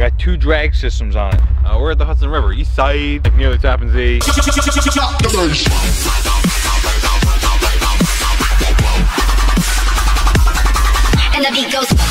got two drag systems on it. Uh, we're at the Hudson River, east side, like near the Tappan Zee. And the beat goes.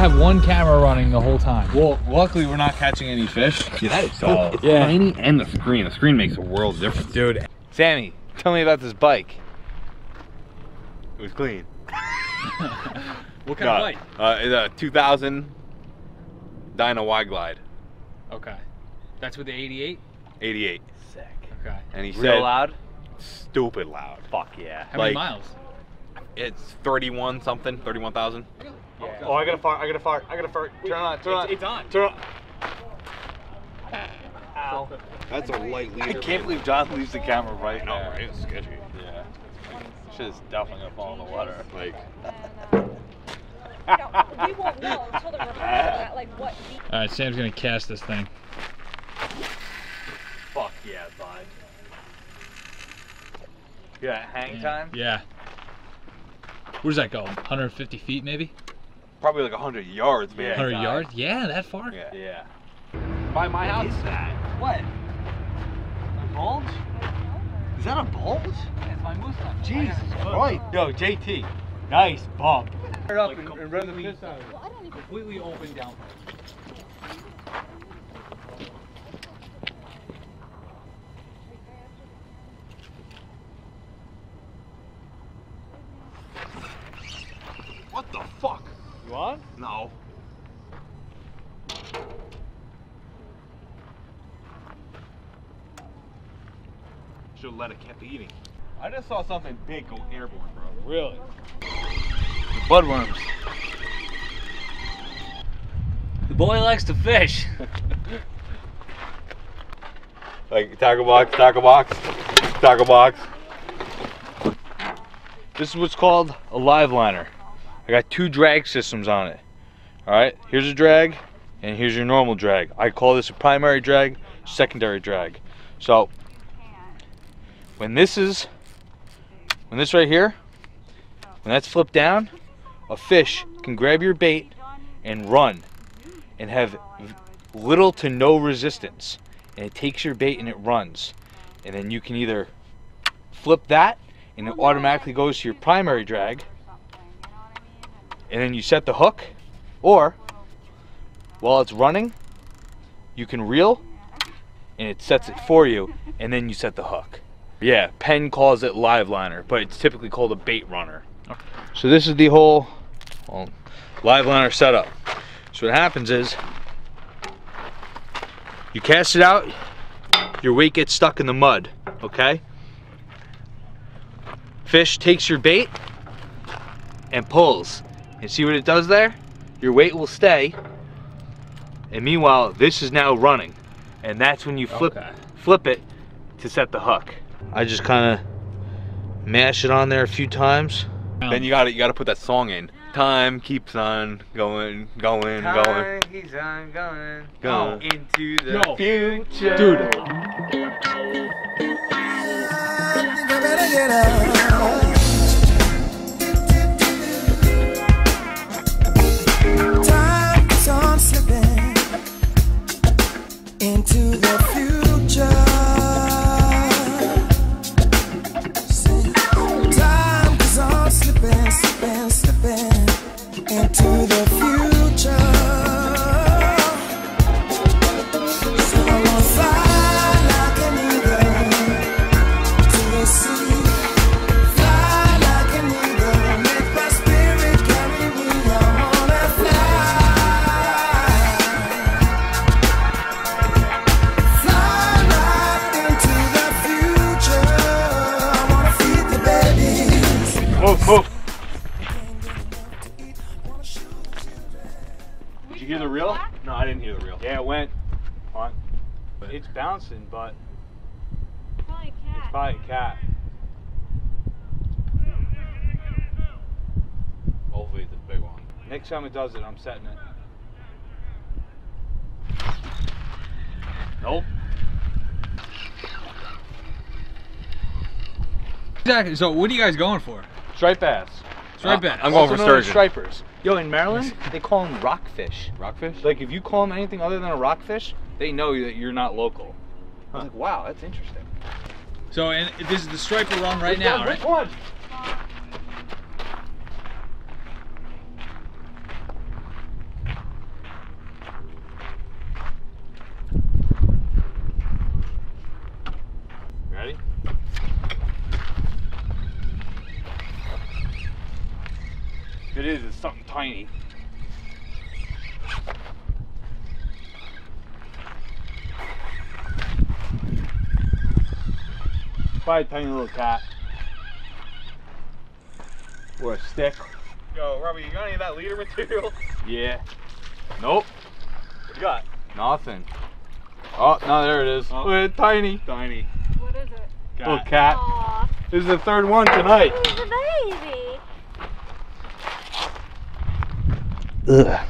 Have one camera running the whole time. Well, luckily we're not catching any fish. Yeah, that is so it's Yeah. tiny and the screen. The screen makes a world of difference. Dude, Sammy, tell me about this bike. It was clean. What kind No, of bike? Uh, it's a 2000 Dyna Wide Glide, Okay. That's with the 88? 88. Sick. Okay. And he Real said, loud? stupid loud. Fuck yeah. How many miles? It's 31 something, 31,000. Oh, I gotta fart. I gotta fart. I gotta fart. Turn on. Turn on. It's on. Turn on. Ow. That's a light leader. I can't believe John leaves the camera right No, there. right? It's sketchy. Yeah. Shit is definitely gonna fall in the water. Like, we won't know until the rehearsal at like what. All right, Sam's gonna cast this thing. Fuck yeah, bud. Yeah, hang time? Yeah. Where does that go? 150 feet, maybe? Probably like 100 yards, man. 100 God. yards? Yeah, that far. Yeah. Yeah. By my house. What is that? What? A bulge? Is that a bulge? That's my Mustang. Jesus Christ. Yo, JT. Nice bump. Turn up and, and run the piss out of it. Well, I don't even. Completely open down. What the fuck? You on? No. Should have let it kept eating. I just saw something big go airborne, bro. Really? Bloodworms. The boy likes to fish. Like tackle box, tackle box, tackle box. This is what's called a live liner. I got two drag systems on it. Alright, here's a drag and here's your normal drag. I call this a primary drag, secondary drag. So when this is when this right here, when that's flipped down, a fish can grab your bait and run and have little to no resistance. And it takes your bait and it runs. And then you can either flip that and it automatically goes to your primary drag. And then you set the hook. Or while it's running, you can reel and it sets it for you and then you set the hook. Yeah, Penn calls it live liner, but it's typically called a bait runner. So this is the whole well, live liner setup. So what happens is you cast it out, your weight gets stuck in the mud, okay? Fish takes your bait and pulls. And see what it does there? Your weight will stay. And meanwhile, this is now running. And that's when you flip Okay. flip it to set the hook. I just kind of mash it on there a few times. Then you got to You got to put that song in. Time keeps on going, going, going. keeps on going, Going. into the No. future. Dude. Did you hear the reel? No, I didn't hear the reel. Yeah, it went on. It's bouncing, but probably it's probably a cat. Hopefully it's a big one. Next time it does it, I'm setting it. Nope. Exactly. So what are you guys going for? Stripe bass. Straight Uh, bass. I'm going Also for known sturgeon. Stripers. Yo, in Maryland, they call them rockfish. Rockfish? Like if you call them anything other than a rockfish, they know that you're not local. I was like, wow, that's interesting. So and this is the striper run right now, right? Which one? Ready? If it is, it's something tiny. Probably a tiny little cat. Or a stick. Yo, Robbie, you got any of that leader material? Yeah. Nope. What you got? Nothing. Oh, no, there it is. Oh. Look at it, tiny. Tiny. What is it? Little cat. Aw, This is the third one tonight. he's a baby. Ugh.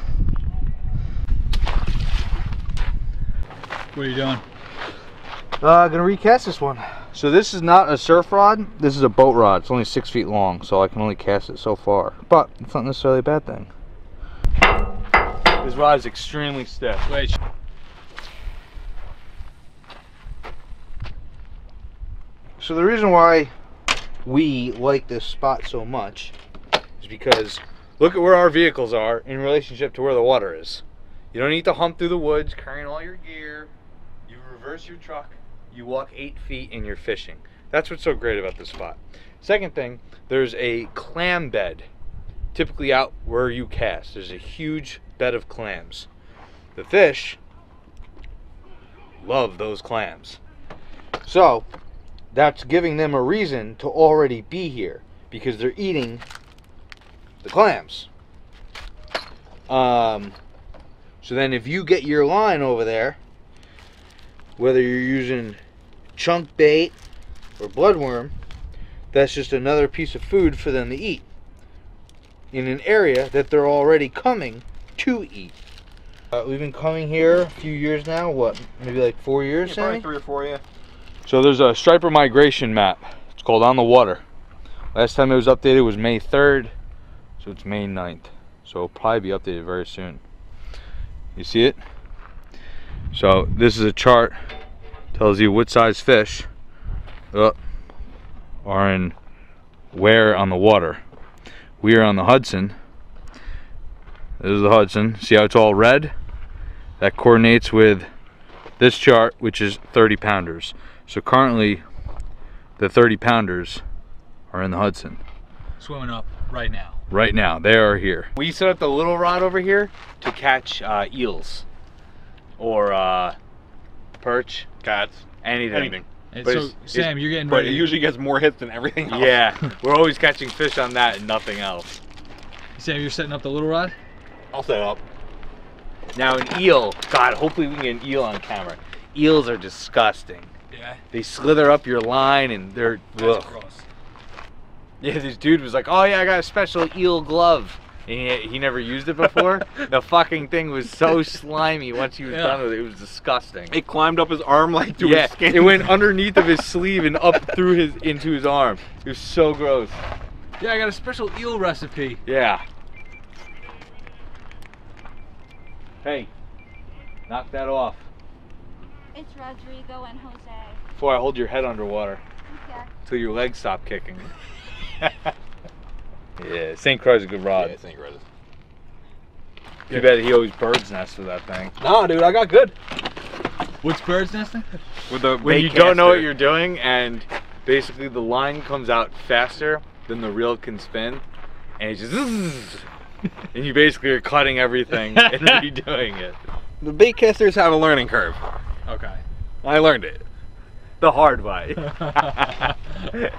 What are you doing? Uh, gonna recast this one. So this is not a surf rod. This is a boat rod. It's only six feet long, so I can only cast it so far. But it's not necessarily a bad thing. This rod is extremely stiff. Wait. So the reason why we like this spot so much is because look at where our vehicles are in relationship to where the water is. You don't need to hump through the woods carrying all your gear. You reverse your truck. You walk eight feet and you're fishing. That's what's so great about this spot. Second thing, there's a clam bed typically out where you cast. There's a huge bed of clams. The fish love those clams. So, that's giving them a reason to already be here because they're eating the clams. Um, so then, if you get your line over there, whether you're using chunk bait or bloodworm, that's just another piece of food for them to eat in an area that they're already coming to eat. Uh, we've been coming here a few years now. What, maybe like four years? Yeah, probably Sammy? three or four, yeah. So there's a striper migration map. It's called On the Water. Last time it was updated was May 3rd, so it's May 9th. So it'll probably be updated very soon. You see it? So this is a chart. Tells you what size fish uh, are in where on the water. We are on the Hudson. This is the Hudson. See how it's all red? That coordinates with this chart, which is 30 pounders. So currently, the 30 pounders are in the Hudson. Swimming up right now. Right now, they are here. We set up the little rod over here to catch uh, eels or uh, perch, cats, anything. Anything. And But so it's- it's- Sam, you're getting But ready. it usually gets more hits than everything else. Yeah, we're always catching fish on that and nothing else. Sam, you're setting up the little rod. I'll set up. Now an eel, God, hopefully we can get an eel on camera. Eels are disgusting. Yeah. They slither up your line and they're That's ugh. gross. Yeah, this dude was like, "Oh yeah, I got a special eel glove." And he, he never used it before. the fucking thing was so slimy once he was Yeah. done with it. It was disgusting. It climbed up his arm like to yeah, his skin. it went underneath of his sleeve and up through his into his arm. It was so gross. Yeah, I got a special eel recipe. Yeah. Hey, knock that off It's Rodrigo and Jose. before I hold your head underwater Okay. until your legs stop kicking. yeah, St. Croix is a good rod. Yeah, St. Rose. Too bad he always bird's nest with that thing. Nah, dude, I got good. What's bird's nesting? With the when you don't know what you're doing and basically the line comes out faster than the reel can spin and it just and you basically are cutting everything and redoing it The bait casters have a learning curve. Okay. I learned it. the hard way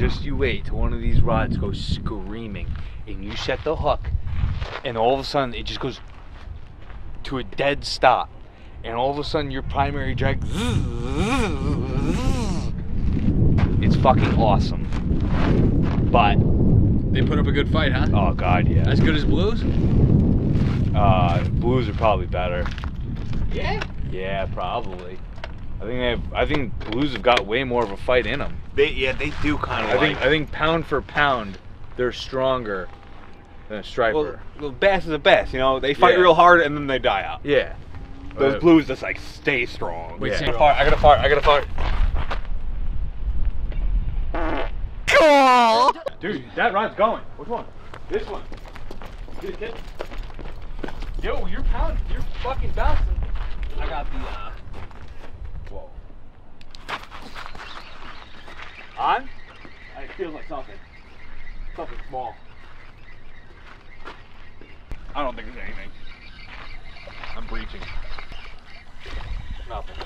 just you wait till one of these rods goes screaming and you set the hook and all of a sudden it just goes to a dead stop and all of a sudden your primary drag it's fucking awesome but They put up a good fight, huh? Oh God, yeah. As good as blues? Uh, blues are probably better. Yeah. Yeah, probably. I think they have. I think blues have got way more of a fight in them. They yeah, they do kind of I think. I think pound for pound, they're stronger than a striper. well, well, bass is the best. You know, they fight Yeah. real hard and then they die out. yeah. Those Uh, blues just like stay strong. Wait, Yeah. I gotta fart. I gotta fart. I gotta fart. Dude, that rod's going. Which one? This one. Dude, get- Yo, you're pound. You're fucking bouncing. I got the. uh On? It feels like something. Something small. I don't think there's anything. I'm breaching. Nothing.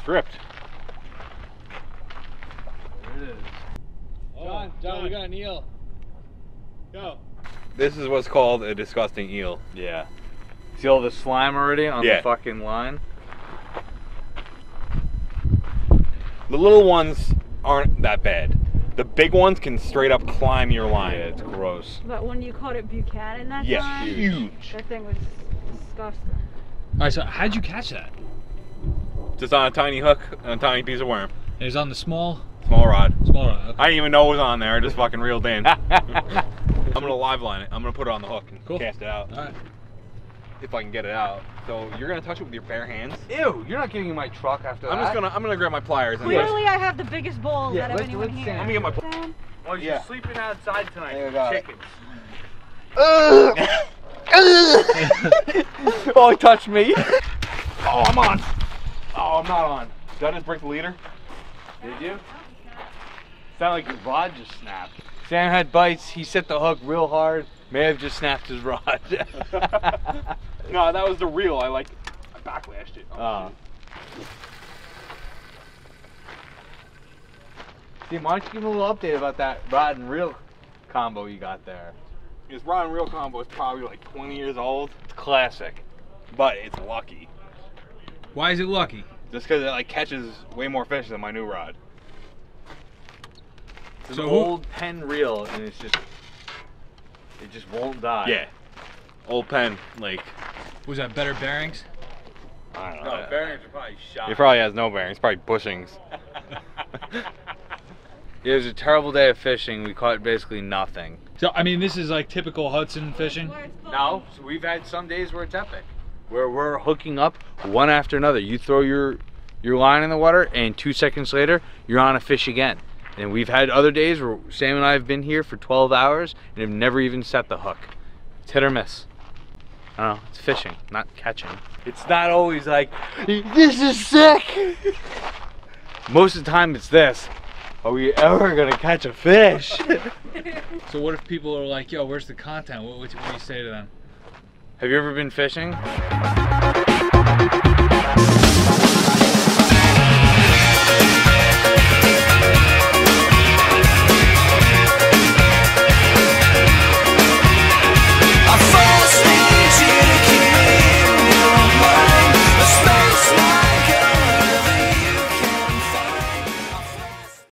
Stripped. There it is. Oh, John, John, we got an eel. Go. This is what's called a disgusting eel. Yeah. See all the slime already on Yeah. the fucking line? The little ones aren't that bad. The big ones can straight up climb your line. Yeah, line. it's gross. But when you caught it Buchanan that Yes, time, huge. that thing was disgusting. All right, so how'd you catch that? Just on a tiny hook and a tiny piece of worm. It was on the small, Small rod. small rod. Okay. I didn't even know it was on there. I just fucking reeled in. I'm gonna live line it. I'm gonna put it on the hook and Cool. cast it out All right. If I can get it out. So you're gonna touch it with your bare hands. Ew, you're not getting in my truck after that. I'm just gonna I'm gonna grab my pliers Clearly, I have the biggest balls Yeah, out of let's- anyone here. stand. Let me get my pl- Sam, Oh, you're Yeah. sleeping outside tonight. There you. Chickens. oh, he touched me. oh, I'm on. Oh, I'm not on. Did I just break the leader? Did you? Sound like your rod just snapped. Sam had bites. He set the hook real hard. May have just snapped his rod. no, that was the reel. I like I backlashed it. Oh. See, why don't you give him a little update about that rod and reel combo you got there? This rod and reel combo is probably like 20 years old, It's classic. but it's lucky. Why is it lucky? Just because it like catches way more fish than my new rod. It's So an old Penn reel, and it's just, it just won't die. Yeah. Old Penn, like Was that better bearings? I don't No, bearings are probably shot. He probably has no bearings. Probably bushings. It was a terrible day of fishing. We caught basically nothing. So I mean, this is like typical Hudson fishing. where. No, so we've had some days where it's epic. Where we're hooking up one after another. You throw your your line in the water, and two seconds later, you're on a fish again. And we've had other days where Sam and I have been here for 12 hours and have never even set the hook. It's hit or miss. I don't know. It's fishing, not catching. It's not always like, this is sick. Most of the time, it's this. Are we ever gonna catch a fish? So what if people are like, "Yo, where's the content?" What would you, what do you say to them? Have you ever been fishing?